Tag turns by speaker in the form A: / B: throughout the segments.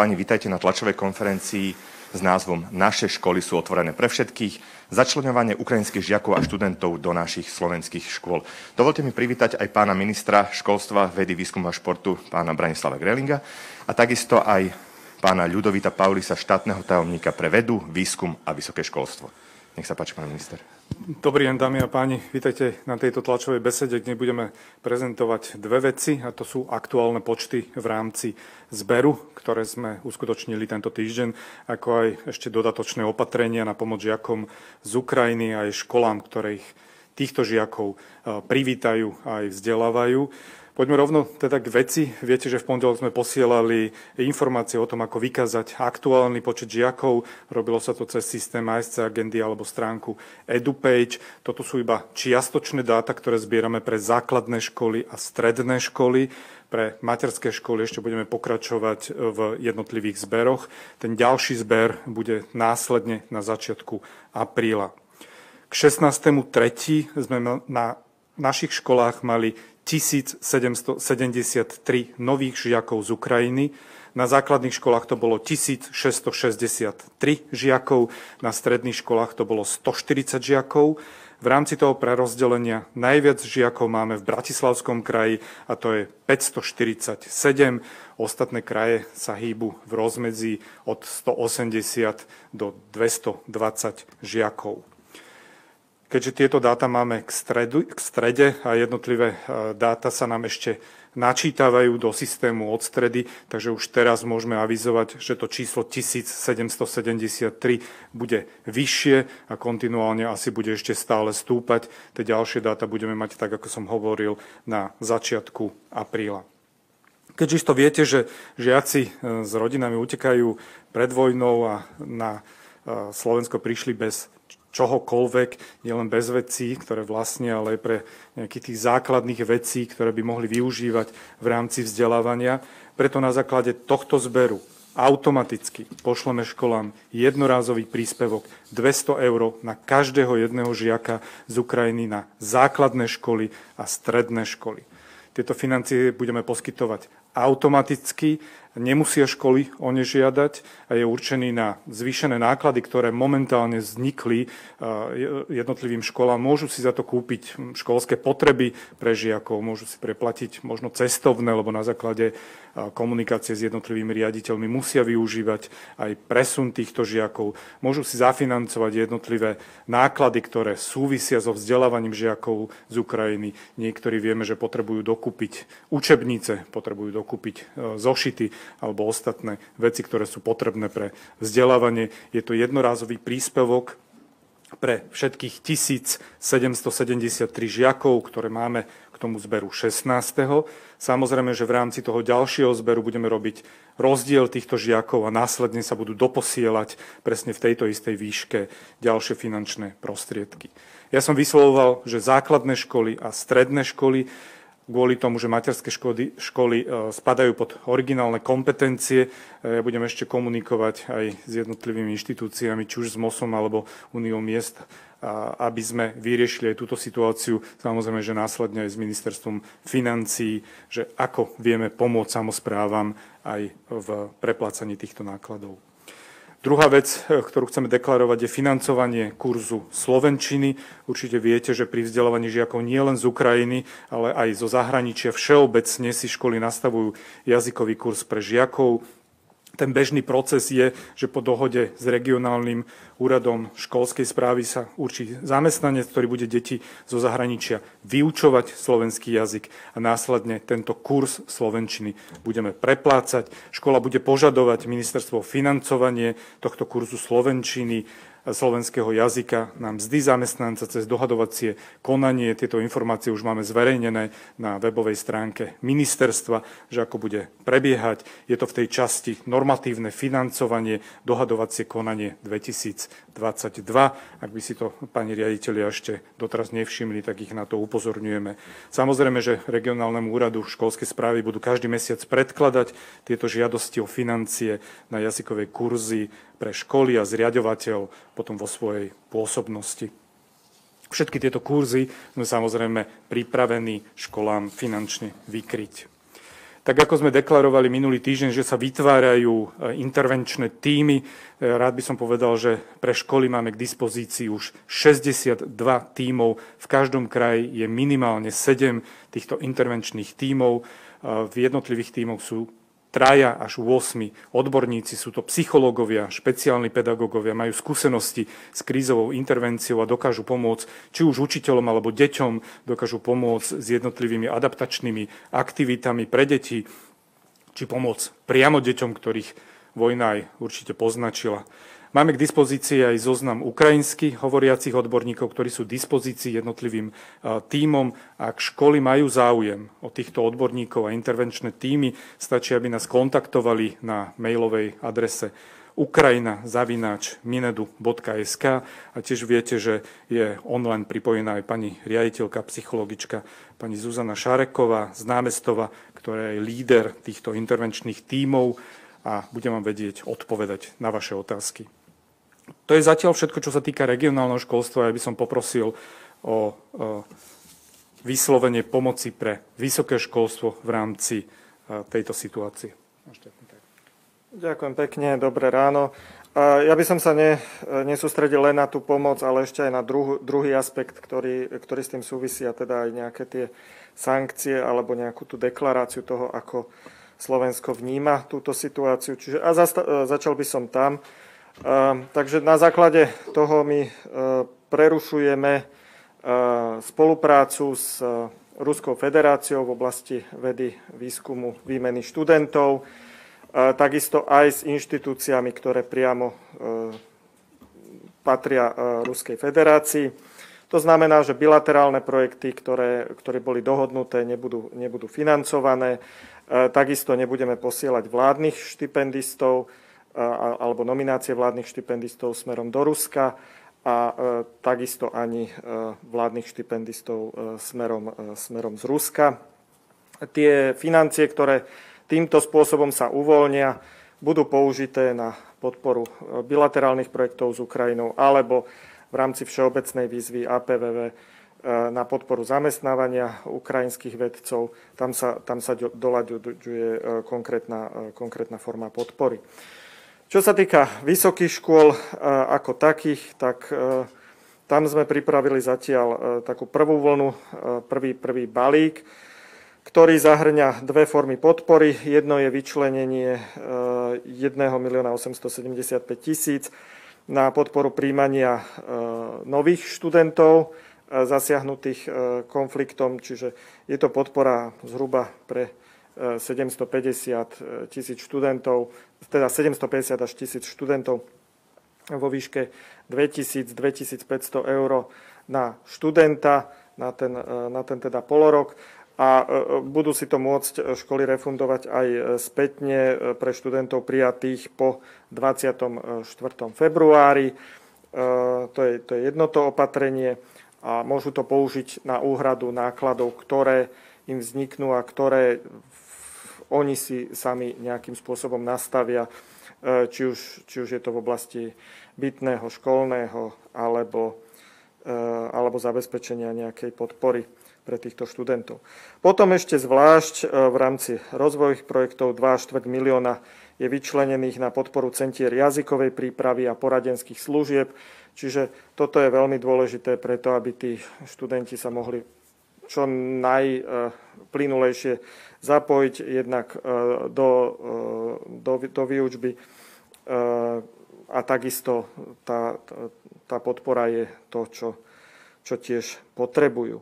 A: Pani, vítajte na tlačovej konferencii s názvom Naše školy sú otvorené pre všetkých. Začlenovanie ukrajinských žiakov a študentov do našich slovenských škôl. Dovolte mi privítať aj pána ministra školstva, vedy, výskumu a športu, pána Branislava Grelinga a takisto aj pána Ľudovita Paulisa, štátneho tajomníka pre vedu, výskum a vysoké školstvo. Nech sa páči, pán minister.
B: Dobrý deň, dámy a páni. Vítajte na tejto tlačovej besede, kde budeme prezentovať dve veci, a to sú aktuálne počty v rámci zberu, ktoré sme uskutočnili tento týždeň, ako aj ešte dodatočné opatrenia na pomoc žiakom z Ukrajiny a aj školám, ktorých týchto žiakov eh, privítajú a aj vzdelávajú. Poďme rovno teda k veci. Viete, že v pondelok sme posielali informácie o tom, ako vykázať aktuálny počet žiakov. Robilo sa to cez systém ASC agendy alebo stránku EduPage. Toto sú iba čiastočné dáta, ktoré zbierame pre základné školy a stredné školy. Pre materské školy ešte budeme pokračovať v jednotlivých zberoch. Ten ďalší zber bude následne na začiatku apríla. K 16.3. sme na našich školách mali 1773 nových žiakov z Ukrajiny. Na základných školách to bolo 1663 žiakov, na stredných školách to bolo 140 žiakov. V rámci toho prerozdelenia najviac žiakov máme v Bratislavskom kraji a to je 547. Ostatné kraje sa hýbu v rozmedzi od 180 do 220 žiakov. Keďže tieto dáta máme k, stredu, k strede a jednotlivé e, dáta sa nám ešte načítavajú do systému od stredy, takže už teraz môžeme avizovať, že to číslo 1773 bude vyššie a kontinuálne asi bude ešte stále stúpať. Tie ďalšie dáta budeme mať, tak ako som hovoril, na začiatku apríla. Keďže to viete, že žiaci e, s rodinami utekajú pred vojnou a na e, Slovensko prišli bez čohokoľvek, nielen bez vecí, ktoré vlastne, ale aj pre nejakých tých základných vecí, ktoré by mohli využívať v rámci vzdelávania. Preto na základe tohto zberu automaticky pošleme školám jednorázový príspevok 200 eur na každého jedného žiaka z Ukrajiny na základné školy a stredné školy. Tieto financie budeme poskytovať automaticky nemusia školy o ne žiadať a je určený na zvýšené náklady, ktoré momentálne vznikli jednotlivým školám. Môžu si za to kúpiť školské potreby pre žiakov, môžu si preplatiť možno cestovné, lebo na základe komunikácie s jednotlivými riaditeľmi musia využívať aj presun týchto žiakov. Môžu si zafinancovať jednotlivé náklady, ktoré súvisia so vzdelávaním žiakov z Ukrajiny. Niektorí vieme, že potrebujú dokúpiť učebnice, potrebujú dokúpiť e, zošity, alebo ostatné veci, ktoré sú potrebné pre vzdelávanie. Je to jednorázový príspevok pre všetkých 1773 žiakov, ktoré máme k tomu zberu 16. Samozrejme, že v rámci toho ďalšieho zberu budeme robiť rozdiel týchto žiakov a následne sa budú doposielať presne v tejto istej výške ďalšie finančné prostriedky. Ja som vyslovoval, že základné školy a stredné školy kvôli tomu, že materské školy, školy e, spadajú pod originálne kompetencie. E, ja budem ešte komunikovať aj s jednotlivými inštitúciami, či už s MOSom alebo Uniou miest, aby sme vyriešili aj túto situáciu. Samozrejme, že následne aj s ministerstvom financií, že ako vieme pomôcť samozprávam aj v preplácaní týchto nákladov. Druhá vec, eh, ktorú chceme deklarovať, je financovanie kurzu Slovenčiny. Určite viete, že pri vzdelávaní žiakov nie len z Ukrajiny, ale aj zo zahraničia všeobecne si školy nastavujú jazykový kurz pre žiakov, ten bežný proces je, že po dohode s regionálnym úradom školskej správy sa určí zamestnanec, ktorý bude deti zo zahraničia vyučovať slovenský jazyk a následne tento kurz slovenčiny budeme preplácať. Škola bude požadovať ministerstvo financovanie tohto kurzu slovenčiny slovenského jazyka na mzdy zamestnanca cez dohadovacie konanie. Tieto informácie už máme zverejnené na webovej stránke ministerstva, že ako bude prebiehať. Je to v tej časti normatívne financovanie, dohadovacie konanie 2022. Ak by si to pani riaditeľi ešte doteraz nevšimli, tak ich na to upozorňujeme. Samozrejme, že regionálnemu úradu školskej správy budú každý mesiac predkladať tieto žiadosti o financie na jazykové kurzy, pre školy a zriadovateľ potom vo svojej pôsobnosti. Všetky tieto kurzy sme samozrejme pripravení školám finančne vykryť. Tak ako sme deklarovali minulý týždeň, že sa vytvárajú intervenčné týmy, rád by som povedal, že pre školy máme k dispozícii už 62 tímov. V každom kraji je minimálne 7 týchto intervenčných tímov. V jednotlivých tímoch sú traja až 8 odborníci, sú to psychológovia, špeciálni pedagógovia, majú skúsenosti s krízovou intervenciou a dokážu pomôcť či už učiteľom alebo deťom, dokážu pomôcť s jednotlivými adaptačnými aktivitami pre deti, či pomôcť priamo deťom, ktorých vojna aj určite poznačila. Máme k dispozícii aj zoznam ukrajinských hovoriacich odborníkov, ktorí sú dispozícii jednotlivým e, tímom. Ak školy majú záujem o týchto odborníkov a intervenčné týmy, stačí, aby nás kontaktovali na mailovej adrese ukrajina zavináč minedu.sk a tiež viete, že je online pripojená aj pani riaditeľka, psychologička pani Zuzana Šareková z Námestova, ktorá je líder týchto intervenčných tímov a budem vám vedieť odpovedať na vaše otázky. To je zatiaľ všetko, čo sa týka regionálneho školstva. Ja by som poprosil o, vyslovenie pomoci pre vysoké školstvo v rámci e, tejto situácie.
C: Ďakujem pekne, dobré ráno. Ja by som sa ne, nesústredil len na tú pomoc, ale ešte aj na druh, druhý aspekt, ktorý, ktorý s tým súvisí, a teda aj nejaké tie sankcie alebo nejakú tú deklaráciu toho, ako Slovensko vníma túto situáciu. Čiže, a zasta, e, začal by som tam. Ehm, takže na základe toho my e, prerušujeme e, spoluprácu s Ruskou federáciou v oblasti vedy, výskumu, výmeny študentov, takisto aj s inštitúciami, ktoré priamo patria Ruskej federácii. To znamená, že bilaterálne projekty, ktoré, ktoré boli dohodnuté, nebudú, nebudú financované. Takisto nebudeme posielať vládnych štipendistov, alebo nominácie vládnych štipendistov smerom do Ruska a e, takisto ani e, vládnych štipendistov e, smerom, smerom z Ruska. Tie financie, ktoré týmto spôsobom sa uvoľnia, budú použité na podporu bilaterálnych projektov s Ukrajinou alebo v rámci všeobecnej výzvy APVV na podporu zamestnávania ukrajinských vedcov. Tam sa, tam sa doľaďuje konkrétna, konkrétna forma podpory. Čo sa týka vysokých škôl e, ako takých, tak e, tam sme pripravili zatiaľ e, takú prvú vlnu, prvý, prvý balík, ktorý zahrňa dve formy podpory. Jedno je vyčlenenie 1 milióna 875 tisíc na podporu príjmania nových študentov zasiahnutých konfliktom, čiže je to podpora zhruba pre 750 tisíc študentov, teda 750 až 1000 študentov vo výške 2000-2500 eur na študenta, na ten, na ten teda polorok a e, budú si to môcť školy refundovať aj spätne pre študentov prijatých po 24. februári. E, to je, to je jedno to opatrenie a môžu to použiť na úhradu nákladov, ktoré im vzniknú a ktoré oni si sami nejakým spôsobom nastavia, e, či už, či už je to v oblasti bytného, školného alebo, e, alebo zabezpečenia nejakej podpory pre týchto študentov. Potom ešte zvlášť e, v rámci rozvojových projektov 2,4 milióna je vyčlenených na podporu centier jazykovej prípravy a poradenských služieb. Čiže toto je veľmi dôležité preto, aby tí študenti sa mohli čo najplynulejšie zapojiť jednak e, do, e, do, do výučby e, a takisto tá, tá podpora je to, čo, čo tiež potrebujú.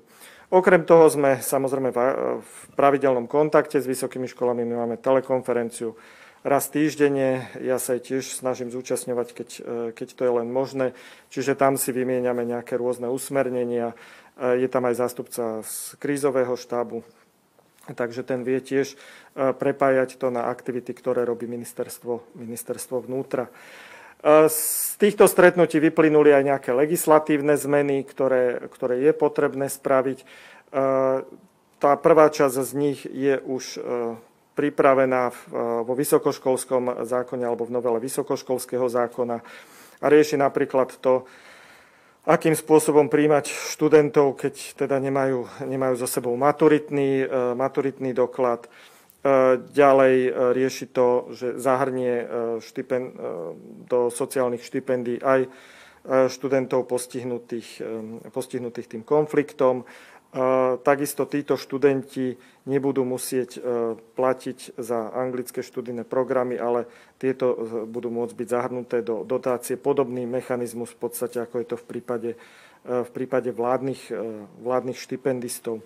C: Okrem toho sme samozrejme v pravidelnom kontakte s vysokými školami. My máme telekonferenciu raz týždenne. Ja sa aj tiež snažím zúčastňovať, keď, keď to je len možné. Čiže tam si vymieňame nejaké rôzne usmernenia, je tam aj zástupca z krízového štábu, takže ten vie tiež e, prepájať to na aktivity, ktoré robí ministerstvo, ministerstvo vnútra. E, z týchto stretnutí vyplynuli aj nejaké legislatívne zmeny, ktoré, ktoré je potrebné spraviť. E, tá prvá časť z nich je už pripravená vo vysokoškolskom zákone alebo v novele vysokoškolského zákona a rieši napríklad to, akým spôsobom príjmať študentov, keď teda nemajú, nemajú za sebou maturitný, e, maturitný doklad, Ďalej rieši to, že zahrnie štipen, do sociálnych štipendií aj študentov postihnutých, postihnutých tým konfliktom. Takisto títo študenti nebudú musieť e, platiť za anglické študijné programy, ale tieto e, budú môcť byť zahrnuté do dotácie. Podobný mechanizmus v podstate, ako je to v prípade, e, v prípade vládnych, vládnych štipendistov.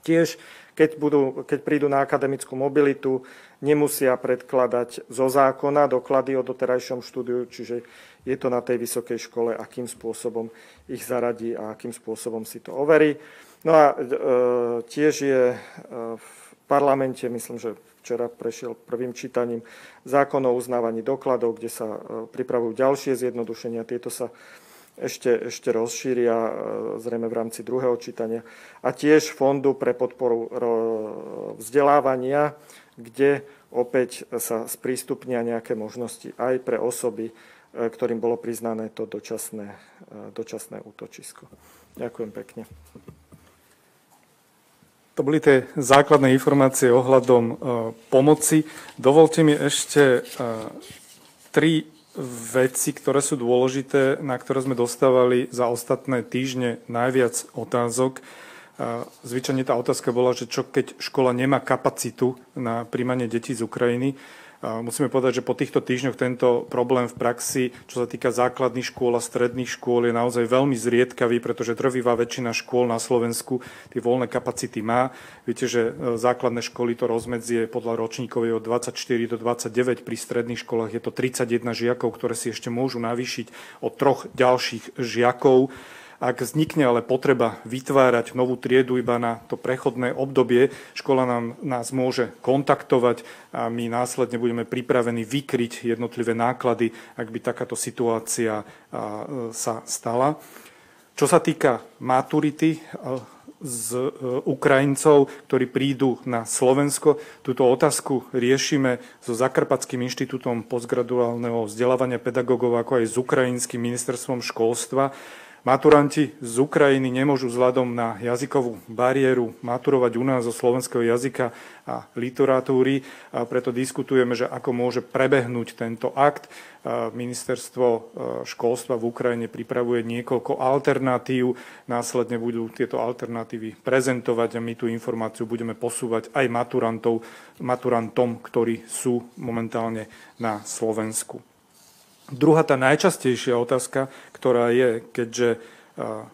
C: Tiež, keď, budú, keď prídu na akademickú mobilitu, nemusia predkladať zo zákona doklady o doterajšom štúdiu, čiže je to na tej vysokej škole, akým spôsobom ich zaradí a akým spôsobom si to overí. No a e, tiež je e, v parlamente, myslím, že včera prešiel prvým čítaním zákon o uznávaní dokladov, kde sa e, pripravujú ďalšie zjednodušenia. Tieto sa ešte, ešte rozšíria zrejme v rámci druhého čítania. A tiež Fondu pre podporu vzdelávania, kde opäť sa sprístupnia nejaké možnosti aj pre osoby, ktorým bolo priznané to dočasné, dočasné útočisko. Ďakujem pekne.
B: To boli tie základné informácie ohľadom e, pomoci. Dovolte mi ešte e, tri veci, ktoré sú dôležité, na ktoré sme dostávali za ostatné týždne najviac otázok. Zvyčajne tá otázka bola, že čo keď škola nemá kapacitu na príjmanie detí z Ukrajiny. Musíme povedať, že po týchto týždňoch tento problém v praxi, čo sa týka základných škôl a stredných škôl, je naozaj veľmi zriedkavý, pretože drvivá väčšina škôl na Slovensku tie voľné kapacity má. Viete, že e, základné školy to rozmedzie podľa ročníkov je od 24 do 29, pri stredných školách je to 31 žiakov, ktoré si ešte môžu navýšiť od troch ďalších žiakov. Ak vznikne ale potreba vytvárať novú triedu iba na to prechodné obdobie, škola nám, nás môže kontaktovať a my následne budeme pripravení vykryť jednotlivé náklady, ak by takáto situácia sa stala. Čo sa týka maturity, z e, Ukrajincov, ktorí prídu na Slovensko. Túto otázku riešime so Zakarpatským inštitútom postgraduálneho vzdelávania pedagógov, ako aj s Ukrajinským ministerstvom školstva. Maturanti z Ukrajiny nemôžu vzhľadom na jazykovú bariéru maturovať u nás zo slovenského jazyka a literatúry. A preto diskutujeme, že ako môže prebehnúť tento akt. Ministerstvo e, školstva v Ukrajine pripravuje niekoľko alternatív. Následne budú tieto alternatívy prezentovať a my tú informáciu budeme posúvať aj maturantov, maturantom, ktorí sú momentálne na Slovensku. Druhá tá najčastejšia otázka, ktorá je, keďže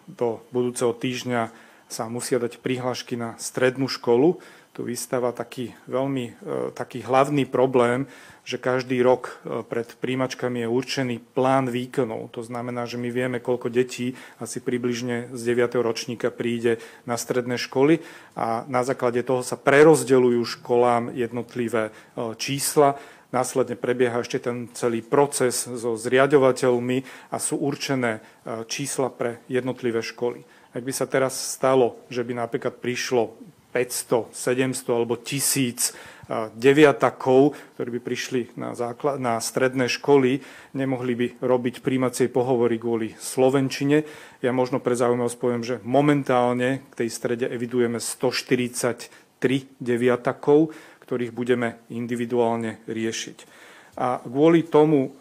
B: do budúceho týždňa sa musia dať prihlášky na strednú školu, tu vystáva taký veľmi e, taký hlavný problém, že každý rok e, pred príjimačkami je určený plán výkonov. To znamená, že my vieme, koľko detí asi približne z 9. ročníka príde na stredné školy a na základe toho sa prerozdeľujú školám jednotlivé e, čísla Následne prebieha ešte ten celý proces so zriadovateľmi a sú určené e, čísla pre jednotlivé školy. Ak by sa teraz stalo, že by napríklad prišlo 500, 700 alebo 1000 e, deviatakov, ktorí by prišli na, základ, na stredné školy, nemohli by robiť príjmacie pohovory kvôli Slovenčine. Ja možno pre zaujímavosť poviem, že momentálne k tej strede evidujeme 143 deviatakov, ktorých budeme individuálne riešiť. A kvôli tomu,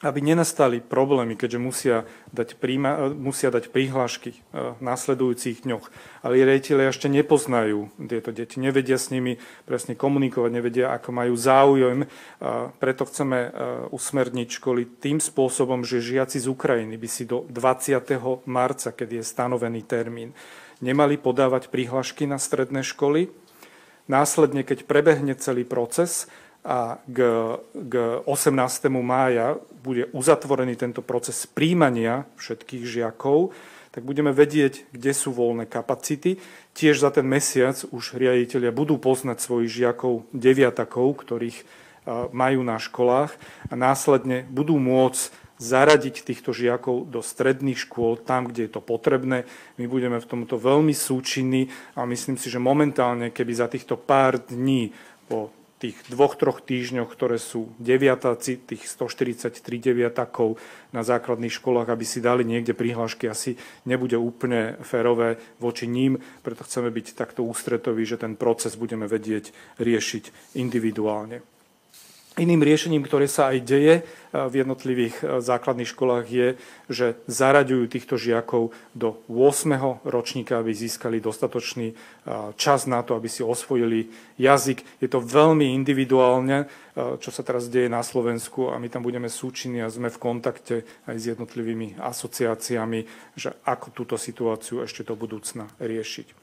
B: aby nenastali problémy, keďže musia dať, príjma, musia dať prihlášky v následujúcich dňoch, ale rejiteľe ešte nepoznajú tieto deti, nevedia s nimi presne komunikovať, nevedia, ako majú záujem. Preto chceme usmerniť školy tým spôsobom, že žiaci z Ukrajiny by si do 20. marca, keď je stanovený termín, nemali podávať prihlášky na stredné školy, Následne, keď prebehne celý proces a k, k 18. mája bude uzatvorený tento proces príjmania všetkých žiakov, tak budeme vedieť, kde sú voľné kapacity. Tiež za ten mesiac už riaditeľia budú poznať svojich žiakov, deviatakov, ktorých majú na školách a následne budú môcť zaradiť týchto žiakov do stredných škôl tam, kde je to potrebné. My budeme v tomto veľmi súčinní a myslím si, že momentálne, keby za týchto pár dní po tých dvoch, troch týždňoch, ktoré sú deviatáci, tých 143 deviatakov na základných školách, aby si dali niekde prihlášky, asi nebude úplne férové voči ním, preto chceme byť takto ústretoví, že ten proces budeme vedieť riešiť individuálne. Iným riešením, ktoré sa aj deje e, v jednotlivých e, základných školách je, že zaraďujú týchto žiakov do 8. ročníka, aby získali dostatočný e, čas na to, aby si osvojili jazyk. Je to veľmi individuálne, čo sa teraz deje na Slovensku a my tam budeme súčinní a sme v kontakte aj s jednotlivými asociáciami, že ako túto situáciu ešte do budúcna riešiť.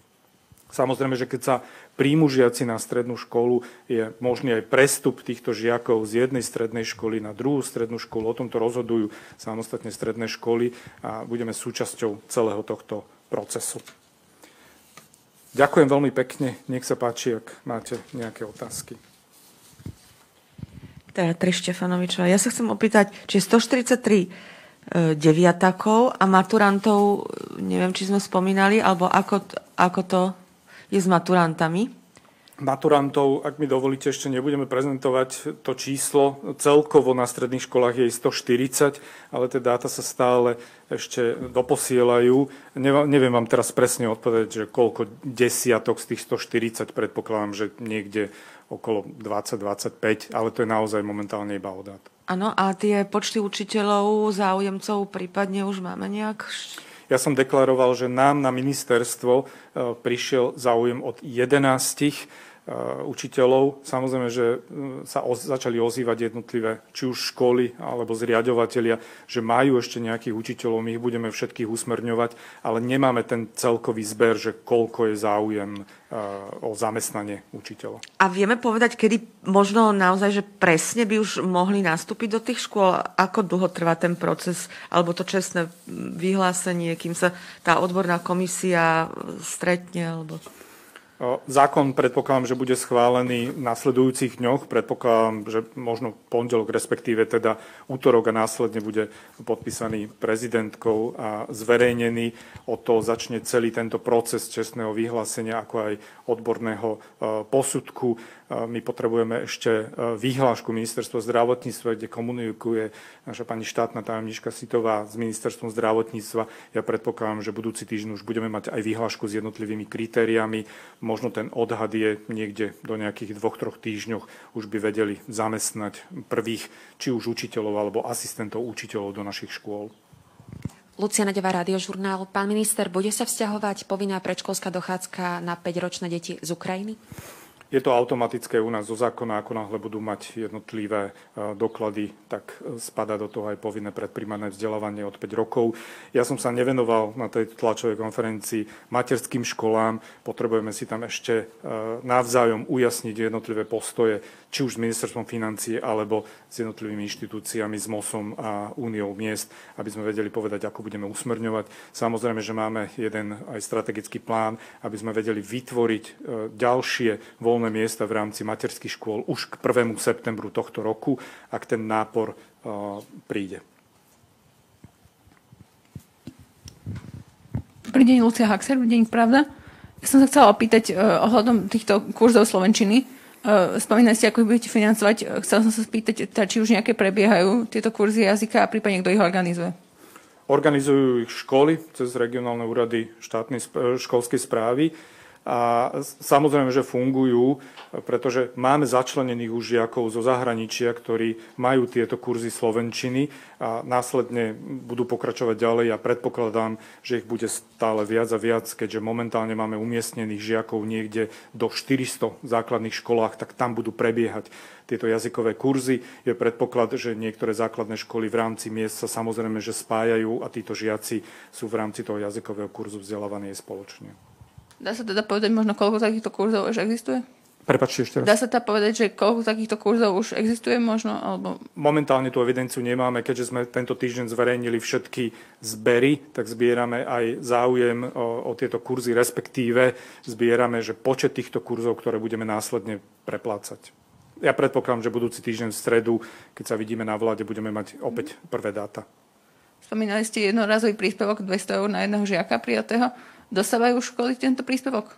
B: Samozrejme, že keď sa príjmu žiaci na strednú školu, je možný aj prestup týchto žiakov z jednej strednej školy na druhú strednú školu. O tomto rozhodujú samostatne stredné školy a budeme súčasťou celého tohto procesu. Ďakujem veľmi pekne. Nech sa páči, ak máte nejaké otázky.
D: Teda Tri Štefanovičová. Ja sa chcem opýtať, či 143 e, deviatakov a maturantov, neviem, či sme spomínali, alebo ako, ako to je s maturantami?
B: Maturantov, ak mi dovolíte, ešte nebudeme prezentovať to číslo. Celkovo na stredných školách je 140, ale tie dáta sa stále ešte doposielajú. Neviem vám teraz presne odpovedať, že koľko desiatok z tých 140, predpokladám, že niekde okolo 20-25, ale to je naozaj momentálne iba o dát.
D: Áno, a tie počty učiteľov, záujemcov prípadne už máme nejak
B: ja som deklaroval, že nám na ministerstvo e, prišiel záujem od 11 Eh, učiteľov. Samozrejme, že eh, sa začali ozývať jednotlivé, či už školy alebo zriadovateľia, že majú ešte nejakých učiteľov, my ich budeme všetkých usmerňovať, ale nemáme ten celkový zber, že koľko je záujem eh, o zamestnanie učiteľov.
D: A vieme povedať, kedy možno naozaj, že presne by už mohli nastúpiť do tých škôl? Ako dlho trvá ten proces alebo to čestné vyhlásenie, kým sa tá odborná komisia stretne? Alebo...
B: Zákon predpokladám, že bude schválený v nasledujúcich dňoch. Predpokladám, že možno pondelok, respektíve teda útorok a následne bude podpísaný prezidentkou a zverejnený. O to začne celý tento proces čestného vyhlásenia, ako aj odborného posudku. My potrebujeme ešte e, výhlášku ministerstva zdravotníctva, kde komunikuje naša pani štátna tajomnička Sitová s ministerstvom zdravotníctva. Ja predpokladám, že budúci týždeň už budeme mať aj výhlášku s jednotlivými kritériami. Možno ten odhad je niekde do nejakých dvoch, troch týždňoch už by vedeli zamestnať prvých či už učiteľov alebo asistentov učiteľov do našich škôl.
E: Luciana Deva, Radiožurnál. Pán minister, bude sa vzťahovať povinná predškolská dochádzka na 5-ročné deti z Ukrajiny?
B: Je to automatické u nás zo zákona, ako náhle budú mať jednotlivé e, doklady, tak e, spada do toho aj povinné predprímané vzdelávanie od 5 rokov. Ja som sa nevenoval na tejto tlačovej konferencii materským školám. Potrebujeme si tam ešte e, navzájom ujasniť jednotlivé postoje, či už s ministerstvom financií, alebo s jednotlivými inštitúciami, s MOSom a Úniou miest, aby sme vedeli povedať, ako budeme usmerňovať. Samozrejme, že máme jeden aj strategický plán, aby sme vedeli vytvoriť ďalšie voľné voľné miesta v rámci materských škôl už k 1. septembru tohto roku, ak ten nápor príde.
F: Dobrý deň, Lucia Haxer, deň Pravda. Ja som sa chcela opýtať uh, ohľadom týchto kurzov Slovenčiny. Uh, spomínali ste, ako ich budete financovať. Chcela som sa spýtať, teda, či už nejaké prebiehajú tieto kurzy jazyka a prípadne kto ich organizuje.
B: Organizujú ich školy cez regionálne úrady štátnej školskej správy a samozrejme, že fungujú, pretože máme začlenených už žiakov zo zahraničia, ktorí majú tieto kurzy slovenčiny a následne budú pokračovať ďalej a predpokladám, že ich bude stále viac a viac, keďže momentálne máme umiestnených žiakov niekde do 400 základných školách, tak tam budú prebiehať tieto jazykové kurzy. Je predpoklad, že niektoré základné školy v rámci miest sa samozrejme, že spájajú a títo žiaci sú v rámci toho jazykového kurzu vzdelávaní spoločne.
F: Dá sa teda povedať možno, koľko takýchto kurzov už existuje?
B: Prepačte ešte raz.
F: Dá sa teda povedať, že koľko takýchto kurzov už existuje možno? Alebo...
B: Momentálne tú evidenciu nemáme, keďže sme tento týždeň zverejnili všetky zbery, tak zbierame aj záujem o, o tieto kurzy, respektíve zbierame, že počet týchto kurzov, ktoré budeme následne preplácať. Ja predpokladám, že budúci týždeň v stredu, keď sa vidíme na vláde, budeme mať opäť prvé dáta.
F: Spomínali ste jednorazový príspevok 200 eur na jedného žiaka prijatého. Dostávajú školy tento príspevok?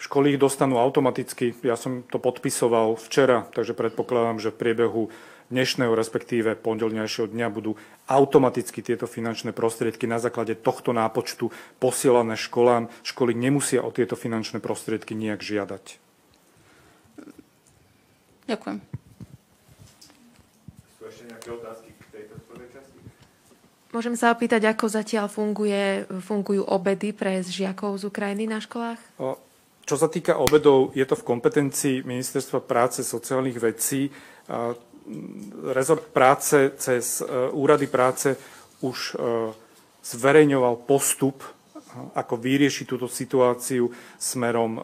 B: Školy ich dostanú automaticky. Ja som to podpisoval včera, takže predpokladám, že v priebehu dnešného, respektíve pondelňajšieho dňa budú automaticky tieto finančné prostriedky na základe tohto nápočtu posielané školám. Školy nemusia o tieto finančné prostriedky nejak žiadať.
F: Ďakujem.
A: Sú ešte nejaké otázky?
E: Môžem sa opýtať, ako zatiaľ funguje, fungujú obedy pre žiakov z Ukrajiny na školách?
B: Čo sa týka obedov, je to v kompetencii Ministerstva práce, sociálnych vecí. Rezort práce cez e, úrady práce už e, zverejňoval postup, ako vyriešiť túto situáciu smerom e,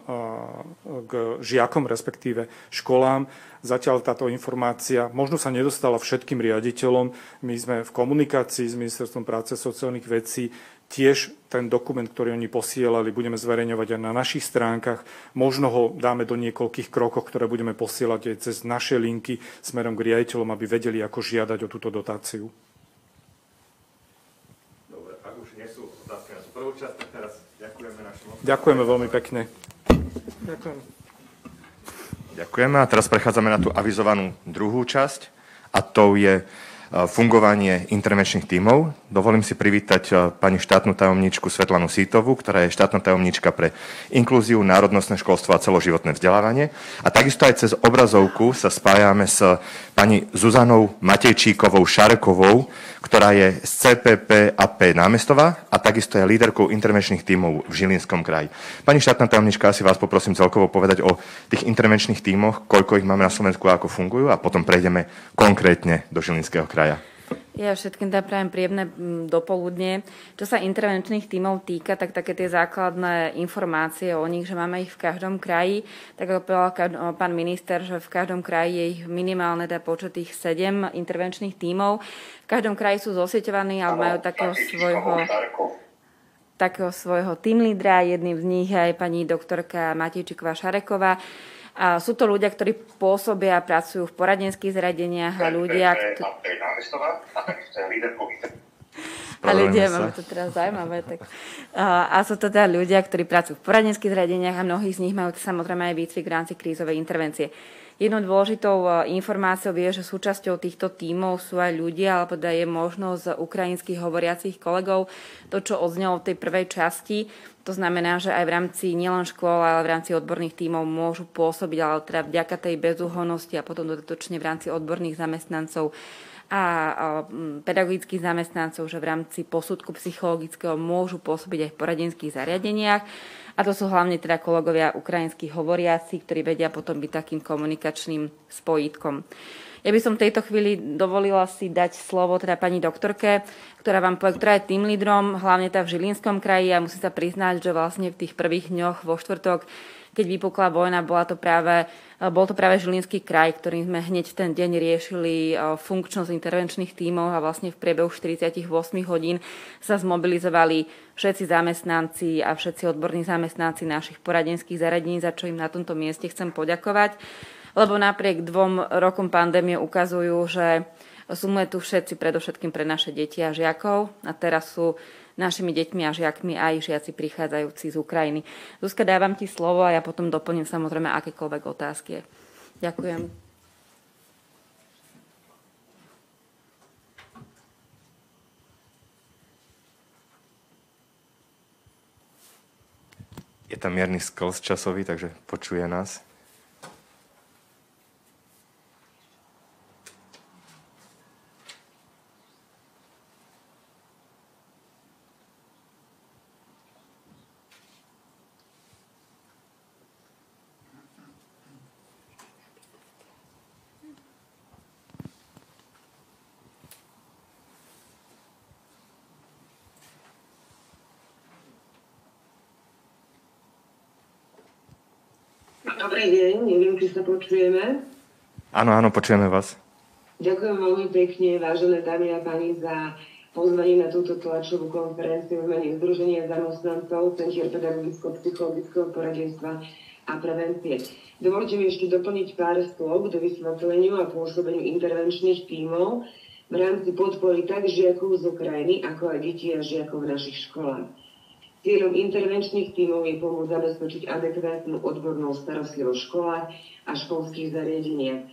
B: k žiakom, respektíve školám. Zatiaľ táto informácia možno sa nedostala všetkým riaditeľom. My sme v komunikácii s Ministerstvom práce a sociálnych vecí Tiež ten dokument, ktorý oni posielali, budeme zverejňovať aj na našich stránkach. Možno ho dáme do niekoľkých krokov, ktoré budeme posielať aj cez naše linky smerom k riaditeľom, aby vedeli, ako žiadať o túto dotáciu.
A: Dobre, ak už nie sú otázky na prvú časť, tak teraz ďakujeme našim
B: Ďakujeme veľmi pekne.
C: Ďakujem.
A: Ďakujeme a teraz prechádzame na tú avizovanú druhú časť a to je fungovanie intervenčných tímov. Dovolím si privítať pani štátnu tajomníčku Svetlanu Sítovu, ktorá je štátna tajomníčka pre inklúziu, národnostné školstvo a celoživotné vzdelávanie. A takisto aj cez obrazovku sa spájame s pani Zuzanou Matejčíkovou Šarekovou, ktorá je z CPP AP námestová a takisto je líderkou intervenčných tímov v Žilinskom kraji. Pani štátna tajomníčka, asi vás poprosím celkovo povedať o tých intervenčných tímoch, koľko ich máme na Slovensku a ako fungujú a potom prejdeme konkrétne do Žilinského kraja.
G: Ja všetkým teda prajem príjemné mm, dopoludne. Čo sa intervenčných tímov týka, tak také tie základné informácie o nich, že máme ich v každom kraji, tak ako povedal pán minister, že v každom kraji je ich minimálne teda počet tých sedem intervenčných tímov. V každom kraji sú zosieťovaní, ale majú takého svojho takého svojho tým lídra. Jedným z nich je aj pani doktorka Matejčiková Šareková. A sú to ľudia, ktorí pôsobia a pracujú v poradenských zariadeniach a ľudia. A ľudia, máme to teraz zaujímavé. Tak. A, a sú to teda ľudia, ktorí pracujú v poradenských zariadeniach a mnohí z nich majú samozrejme aj výcvik v rámci krízovej intervencie. Jednou dôležitou e, informáciou je, že súčasťou týchto tímov sú aj ľudia, alebo teda je možnosť ukrajinských hovoriacich kolegov. To, čo odznelo v tej prvej časti, to znamená, že aj v rámci nielen škôl, ale v rámci odborných tímov môžu pôsobiť, ale teda vďaka tej bezúhonnosti a potom dodatočne v rámci odborných zamestnancov a pedagogických zamestnancov, že v rámci posudku psychologického môžu pôsobiť aj v poradenských zariadeniach. A to sú hlavne teda kolegovia ukrajinských hovoriaci, ktorí vedia potom byť takým komunikačným spojítkom. Ja by som v tejto chvíli dovolila si dať slovo teda pani doktorke, ktorá vám povie, ktorá je tým lídrom, hlavne tá v Žilinskom kraji a musí sa priznať, že vlastne v tých prvých dňoch vo štvrtok keď vypukla vojna, bola to práve, bol to práve Žilinský kraj, ktorým sme hneď ten deň riešili funkčnosť intervenčných tímov a vlastne v priebehu 48 hodín sa zmobilizovali všetci zamestnanci a všetci odborní zamestnanci našich poradenských zariadení, za čo im na tomto mieste chcem poďakovať. Lebo napriek dvom rokom pandémie ukazujú, že sme tu všetci predovšetkým pre naše deti a žiakov a teraz sú našimi deťmi a žiakmi aj žiaci prichádzajúci z Ukrajiny. Zuzka, dávam ti slovo a ja potom doplním samozrejme akékoľvek otázky. Ďakujem.
A: Je tam mierny sklz časový, takže počuje nás.
H: Dobrý deň, neviem, či sa počujeme.
A: Áno, áno, počujeme vás.
H: Ďakujem veľmi pekne, vážené dámy a páni, za pozvanie na túto tlačovú konferenciu v mene Združenia zamestnancov Centier pedagogicko-psychologického poradenstva a prevencie. Dovolte mi ešte doplniť pár slov do vysvetleniu a pôsobeniu intervenčných tímov v rámci podpory tak žiakov z Ukrajiny, ako aj detí a žiakov v našich školách. Cieľom intervenčných tímov je pomôcť zabezpečiť adekvátnu odbornú starostlivosť v školách a školských zariadeniach.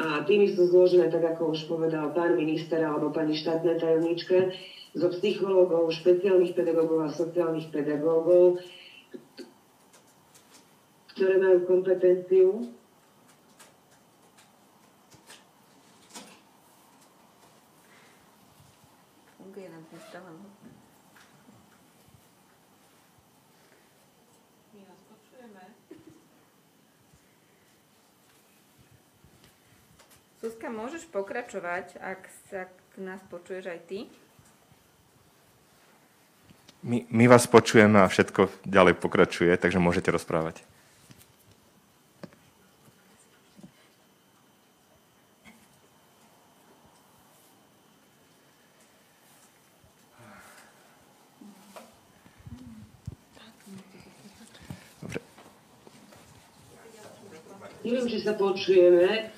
H: A tými sú zložené, tak ako už povedal pán minister alebo pani štátna tajomnička, zo psychológov, špeciálnych pedagógov a sociálnych pedagógov, ktoré majú kompetenciu
G: Zuzka, môžeš pokračovať, ak sa nás počuješ aj ty?
A: My, my vás počujeme a všetko ďalej pokračuje, takže môžete rozprávať.
H: Neviem, či sa počujeme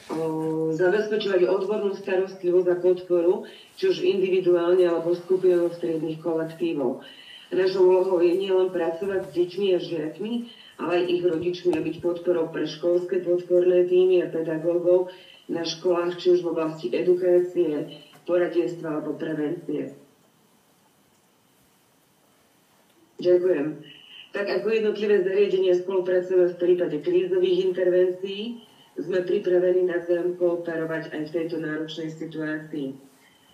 H: zabezpečovať odbornú starostlivosť a podporu, či už individuálne alebo skupinou stredných kolektívov. Našou úlohou je nielen pracovať s deťmi a žiakmi, ale aj ich rodičmi a byť podporou pre školské podporné týmy a pedagógov na školách, či už v oblasti edukácie, poradenstva alebo prevencie. Ďakujem. Tak ako jednotlivé zariadenia spolupracujeme v prípade krízových intervencií, sme pripravení navzájom kooperovať aj v tejto náročnej situácii.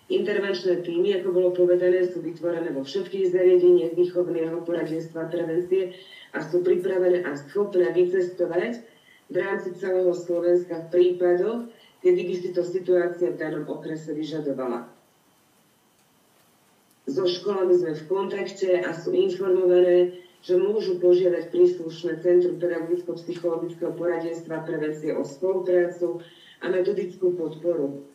H: Intervenčné týmy, ako bolo povedané, sú vytvorené vo všetkých zariadeniach výchovného poradenstva a prevencie a sú pripravené a schopné vycestovať v rámci celého Slovenska v prípadoch, kedy by si to situácia v danom okrese vyžadovala. So školami sme v kontakte a sú informované že môžu požiadať príslušné Centrum pedagogicko-psychologického poradenstva prevencie o spoluprácu a metodickú podporu.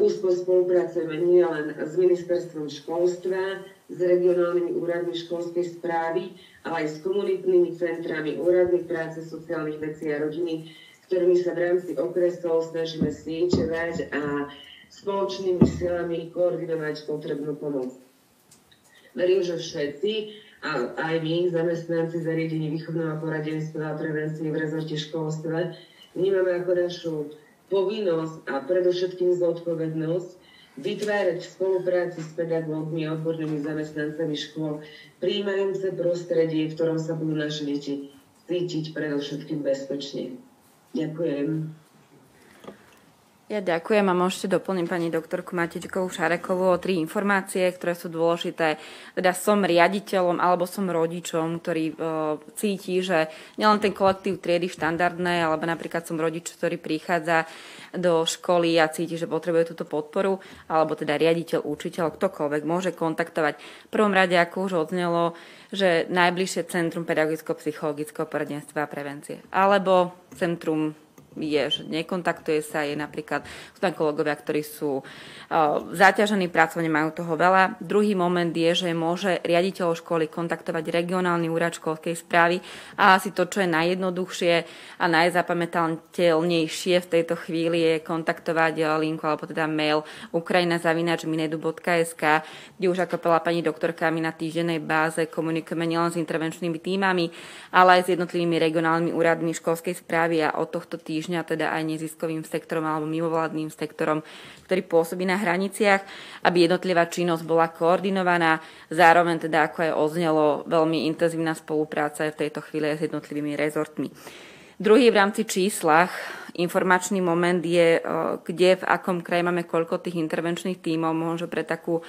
H: Úzko spolupracujeme nielen s ministerstvom školstva, s regionálnymi úradmi školskej správy, ale aj s komunitnými centrami úradných práce, sociálnych vecí a rodiny, ktorými sa v rámci okresov snažíme sieťovať a spoločnými silami koordinovať potrebnú pomoc. Verím, že všetci a aj my, zamestnanci zariadení výchovného poradenstva a prevencie v rezorte školstva, vnímame ako našu povinnosť a predovšetkým zodpovednosť vytvárať v spolupráci s pedagógmi a odbornými zamestnancami škôl príjmajúce prostredie, v ktorom sa budú naše deti cítiť predovšetkým bezpečne. Ďakujem.
G: Ja ďakujem a môžete doplniť pani doktorku Matičkovú Šarekovú o tri informácie, ktoré sú dôležité. Teda som riaditeľom alebo som rodičom, ktorý e, cíti, že nielen ten kolektív triedy štandardné, alebo napríklad som rodič, ktorý prichádza do školy a cíti, že potrebuje túto podporu, alebo teda riaditeľ, učiteľ, ktokoľvek môže kontaktovať. V prvom rade, ako už odznelo, že najbližšie Centrum pedagogicko-psychologického poradenstva a prevencie. Alebo Centrum je, že nekontaktuje sa, je napríklad, sú kolegovia, ktorí sú uh, zaťažení pracovne, majú toho veľa. Druhý moment je, že môže riaditeľ školy kontaktovať regionálny úrad školskej správy a asi to, čo je najjednoduchšie a najzapamätateľnejšie v tejto chvíli je kontaktovať linku alebo teda mail ukrajina.minedu.sk, kde už ako povedala pani doktorka, my na týždennej báze komunikujeme nielen s intervenčnými týmami, ale aj s jednotlivými regionálnymi úradmi školskej správy a od tohto týždňa týždňa, teda aj neziskovým sektorom alebo mimovládnym sektorom, ktorý pôsobí na hraniciach, aby jednotlivá činnosť bola koordinovaná. Zároveň teda, ako aj oznelo, veľmi intenzívna spolupráca je v tejto chvíli s jednotlivými rezortmi. Druhý v rámci číslach informačný moment je, kde, v akom kraji máme koľko tých intervenčných tímov, možno pre takú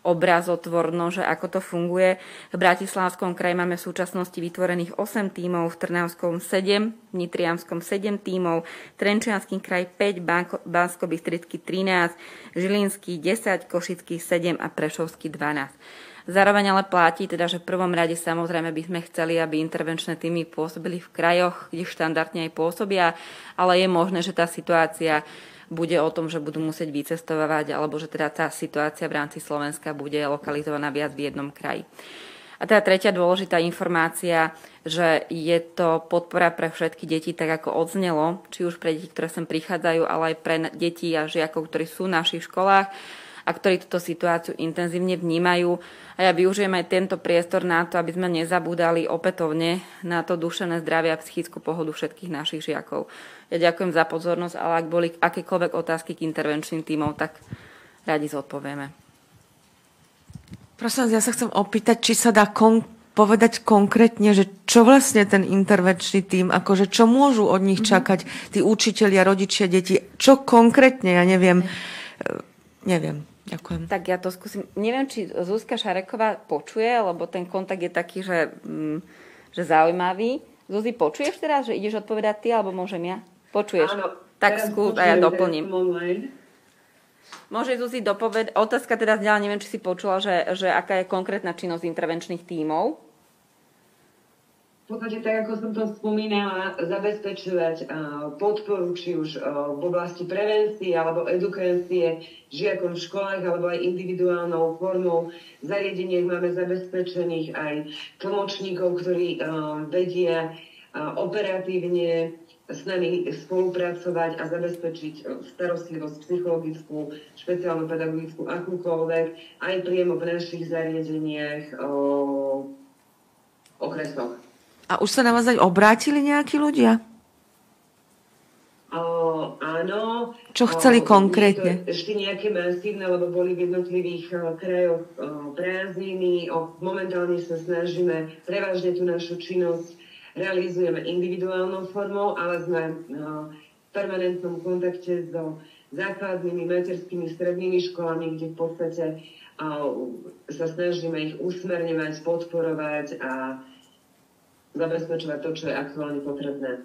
G: obrazotvorno, že ako to funguje. V Bratislavskom kraji máme v súčasnosti vytvorených 8 tímov, v Trnavskom 7, v Nitrianskom 7 tímov, Trenčianský kraj 5, bansko 13, Žilinský 10, Košický 7 a Prešovský 12. Zároveň ale platí teda, že v prvom rade samozrejme by sme chceli, aby intervenčné týmy pôsobili v krajoch, kde štandardne aj pôsobia, ale je možné, že tá situácia bude o tom, že budú musieť vycestovať, alebo že teda tá situácia v rámci Slovenska bude lokalizovaná viac v jednom kraji. A teda tretia dôležitá informácia, že je to podpora pre všetky deti, tak ako odznelo, či už pre deti, ktoré sem prichádzajú, ale aj pre deti a žiakov, ktorí sú v našich školách a ktorí túto situáciu intenzívne vnímajú. A ja využijem aj tento priestor na to, aby sme nezabúdali opätovne na to dušené zdravie a psychickú pohodu všetkých našich žiakov. Ja ďakujem za pozornosť, ale ak boli akékoľvek otázky k intervenčným týmom, tak radi zodpovieme.
D: Prosím ja sa chcem opýtať, či sa dá kon- povedať konkrétne, že čo vlastne ten intervenčný tým, akože čo môžu od nich mm-hmm. čakať tí učitelia, rodičia, deti, čo konkrétne, ja neviem, neviem. Ďakujem.
G: Tak ja to skúsim. Neviem, či Zuzka Šareková počuje, lebo ten kontakt je taký, že, mm, že zaujímavý. Zuzi, počuješ teraz, že ideš odpovedať ty, alebo môžem ja? Počuješ? Áno. Tak skús a ja doplním. Môže Zuzi dopovedať, otázka teda ďalej, neviem, či si počula, že, že aká je konkrétna činnosť intervenčných tímov?
H: V podstate, tak ako som to spomínala, zabezpečovať podporu, či už v oblasti prevencie alebo edukácie žiakom v školách, alebo aj individuálnou formou zariadeniek máme zabezpečených aj tlmočníkov, ktorí vedia operatívne s nami spolupracovať a zabezpečiť starostlivosť psychologickú, špeciálnu pedagogickú, akúkoľvek, aj priamo v našich zariadeniach okresoch.
D: A už sa na vás aj obrátili nejakí ľudia?
H: O, áno.
D: Čo chceli o, konkrétne?
H: ešte nejaké masívne, lebo boli v jednotlivých o, krajoch o, prázdniny. O, momentálne sa snažíme prevažne tú našu činnosť realizujeme individuálnou formou, ale sme o, v permanentnom kontakte so základnými, materskými, strednými školami, kde v podstate o, sa snažíme ich usmerňovať, podporovať a zabezpečovať to, čo je aktuálne potrebné.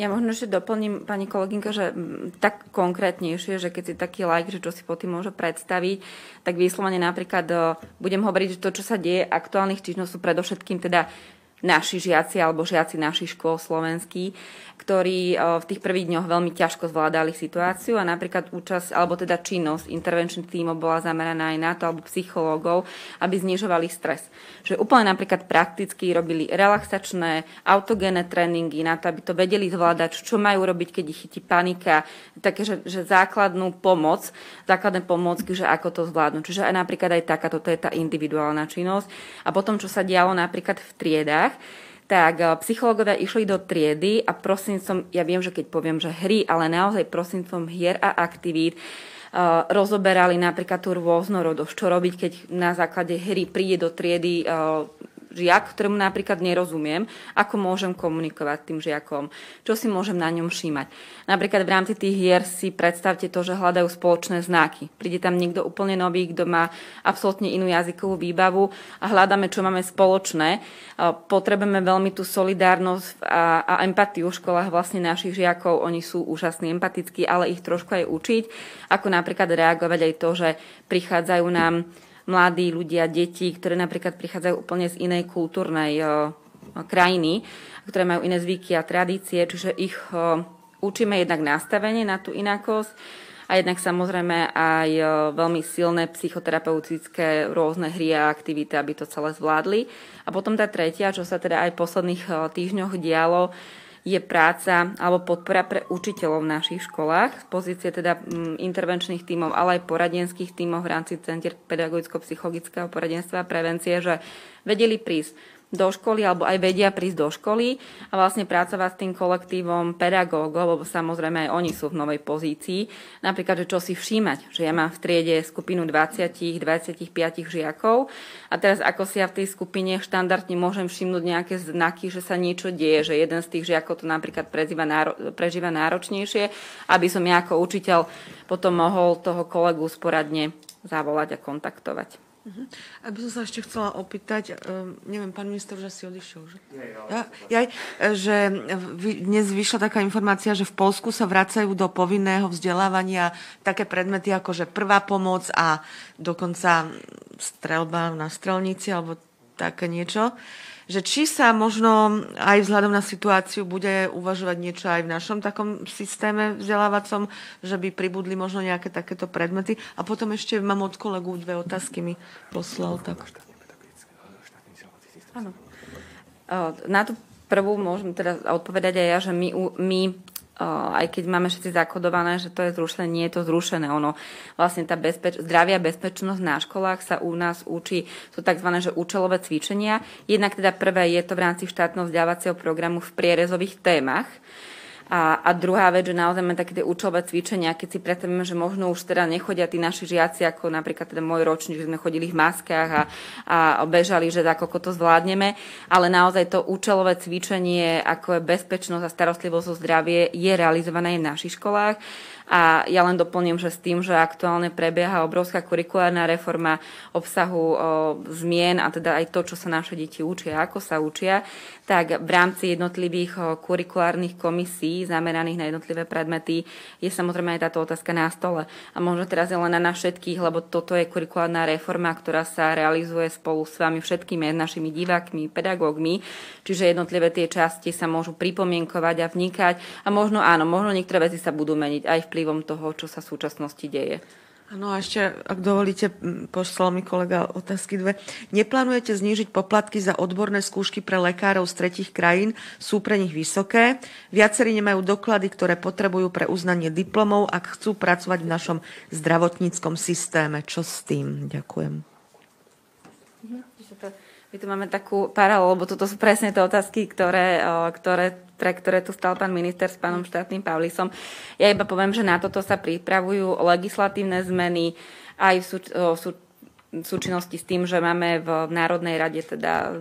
G: Ja možno ešte doplním, pani kolegynka, že tak konkrétnejšie, že keď si taký like, že čo si po tým môže predstaviť, tak vyslovene napríklad e, budem hovoriť, že to, čo sa deje aktuálnych týždňov sú predovšetkým teda naši žiaci alebo žiaci našich škôl slovenských, ktorí v tých prvých dňoch veľmi ťažko zvládali situáciu a napríklad účasť, alebo teda činnosť intervenčných tímov bola zameraná aj na to, alebo psychológov, aby znižovali stres. Že úplne napríklad prakticky robili relaxačné, autogénne tréningy na to, aby to vedeli zvládať, čo majú robiť, keď ich chytí panika, také, že, že základnú pomoc, základné pomôcky, že ako to zvládnu. Čiže aj napríklad aj taká, toto je tá individuálna činnosť. A potom, čo sa dialo napríklad v triedách, tak eh, psychológovia išli do triedy a prosím som, ja viem, že keď poviem, že hry, ale naozaj prosím som hier a aktivít, uh, rozoberali napríklad tú rôznorodosť, čo robiť, keď na základe hry príde do triedy uh, žiak, ktorému napríklad nerozumiem, ako môžem komunikovať tým žiakom, čo si môžem na ňom všímať. Napríklad v rámci tých hier si predstavte to, že hľadajú spoločné znaky. Príde tam niekto úplne nový, kto má absolútne inú jazykovú výbavu a hľadáme, čo máme spoločné. Potrebujeme veľmi tú solidárnosť a, a empatiu v školách vlastne našich žiakov. Oni sú úžasní empatickí, ale ich trošku aj učiť, ako napríklad reagovať aj to, že prichádzajú nám mladí ľudia, deti, ktoré napríklad prichádzajú úplne z inej kultúrnej krajiny, ktoré majú iné zvyky a tradície, čiže ich učíme jednak nastavenie na tú inakosť a jednak samozrejme aj veľmi silné psychoterapeutické rôzne hry a aktivity, aby to celé zvládli. A potom tá tretia, čo sa teda aj v posledných týždňoch dialo, je práca alebo podpora pre učiteľov v našich školách z pozície teda mm, intervenčných tímov, ale aj poradenských tímov v rámci Centier pedagogicko-psychologického poradenstva a prevencie, že vedeli prísť do školy alebo aj vedia prísť do školy a vlastne pracovať s tým kolektívom pedagógov, lebo samozrejme aj oni sú v novej pozícii. Napríklad, že čo si všímať, že ja mám v triede skupinu 20-25 žiakov a teraz ako si ja v tej skupine štandardne môžem všimnúť nejaké znaky, že sa niečo deje, že jeden z tých žiakov to napríklad prežíva, prežíva náročnejšie, aby som ja ako učiteľ potom mohol toho kolegu sporadne zavolať a kontaktovať.
D: Uh-huh. Aby som sa ešte chcela opýtať, um, neviem, pán minister už asi odišiel, že? Ja, ja, že dnes vyšla taká informácia, že v Polsku sa vracajú do povinného vzdelávania také predmety ako že prvá pomoc a dokonca strelba na strelnici alebo také niečo. Uh, že či sa možno aj vzhľadom na situáciu bude uvažovať niečo aj v našom takom systéme vzdelávacom, že by pribudli možno nejaké takéto predmety. A potom ešte mám od kolegu dve otázky mi poslal. Tak.
G: Áno. Na tú prvú môžem teda odpovedať aj ja, že my, my aj keď máme všetci zakodované, že to je zrušené, nie je to zrušené. Ono, vlastne tá bezpeč- zdravia bezpečnosť na školách sa u nás učí, sú tzv. Že účelové cvičenia. Jednak teda prvé je to v rámci štátneho vzdelávacieho programu v prierezových témach. A, a druhá vec, že naozaj máme také tie účelové cvičenia, keď si predstavíme, že možno už teda nechodia tí naši žiaci, ako napríklad teda môj ročník, že sme chodili v maskách a, a bežali, že ako to zvládneme, ale naozaj to účelové cvičenie, ako je bezpečnosť a starostlivosť o zdravie, je realizované aj v našich školách. A ja len doplním, že s tým, že aktuálne prebieha obrovská kurikulárna reforma obsahu zmien a teda aj to, čo sa naše deti učia, ako sa učia, tak v rámci jednotlivých kurikulárnych komisí zameraných na jednotlivé predmety je samozrejme aj táto otázka na stole. A možno teraz je len na nás všetkých, lebo toto je kurikulárna reforma, ktorá sa realizuje spolu s vami všetkými, našimi divákmi, pedagógmi, čiže jednotlivé tie časti sa môžu pripomienkovať a vnikať a možno áno, možno niektoré veci sa budú meniť aj v vplyvom toho, čo sa v súčasnosti deje.
D: Áno, a ešte, ak dovolíte, poslal mi kolega otázky dve. Neplánujete znížiť poplatky za odborné skúšky pre lekárov z tretich krajín? Sú pre nich vysoké. Viacerí nemajú doklady, ktoré potrebujú pre uznanie diplomov, ak chcú pracovať v našom zdravotníckom systéme. Čo s tým? Ďakujem.
G: My tu máme takú paralelu, lebo toto sú presne tie otázky, ktoré, ktoré, pre ktoré tu stal pán minister s pánom štátnym Pavlisom. Ja iba poviem, že na toto sa pripravujú legislatívne zmeny aj v, sú, sú, súčinnosti s tým, že máme v Národnej rade teda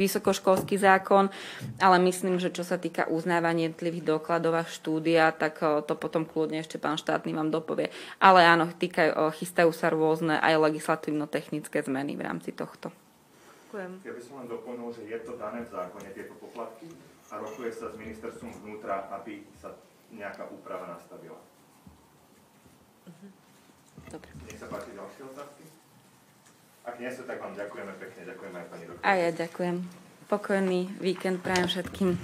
G: vysokoškolský zákon, ale myslím, že čo sa týka uznávania jednotlivých dokladov a štúdia, tak to potom kľudne ešte pán štátny vám dopovie. Ale áno, týkajú, chystajú sa rôzne aj legislatívno-technické zmeny v rámci tohto.
A: Ďakujem. Ja by som len doplnil, že je to dané v zákone, tieto poplatky, a rokuje sa s ministerstvom vnútra, aby sa nejaká úprava nastavila.
G: Mhm. Dobre.
A: Nech sa páči ďalšie otázky. Ak nie sú, tak vám ďakujeme pekne. Ďakujem aj pani doktor.
G: A ja ďakujem. Pokojný víkend prajem všetkým.